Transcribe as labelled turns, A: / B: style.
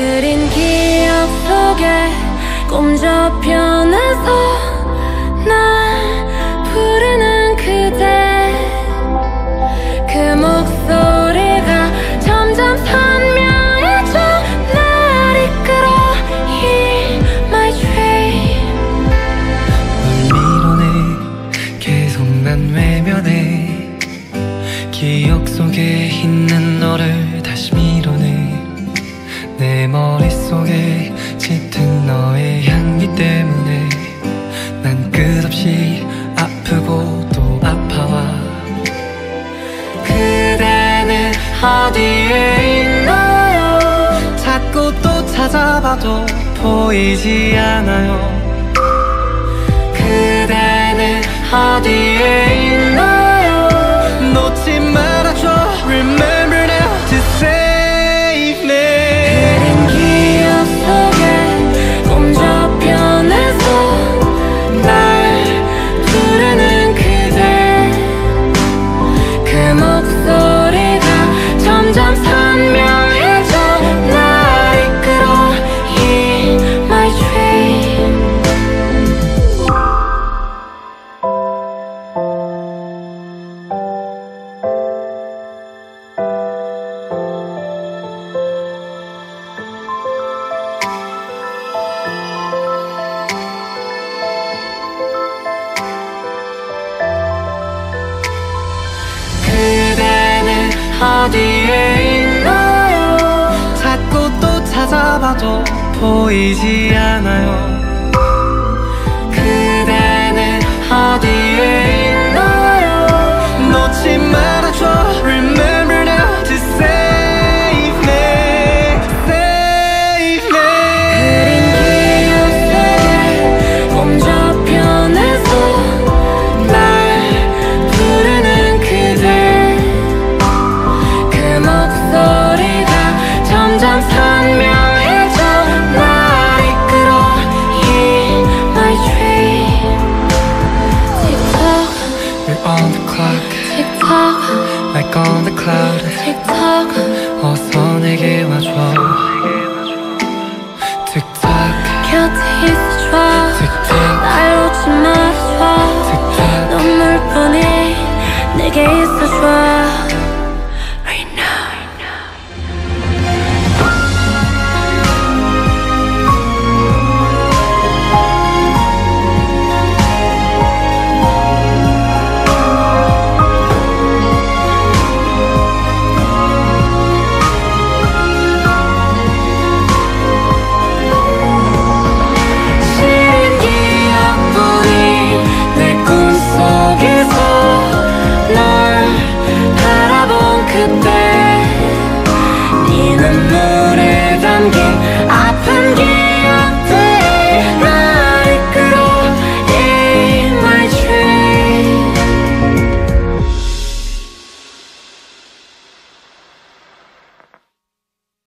A: 그린 기억 속에 꼼져편에서 날 부르는 그대. 그 목소리가 점점 선명해져 날 이끌어 In my dream.
B: 널 밀어내 계속 난 외면해. 기억 속에 있는 너를 다시 밀 어디에 있나요? 자꾸 또 찾아봐도 보이지 않아요. 그대는 어디에 보이지 않아요. cloud. 그때 네
A: 눈물에 담긴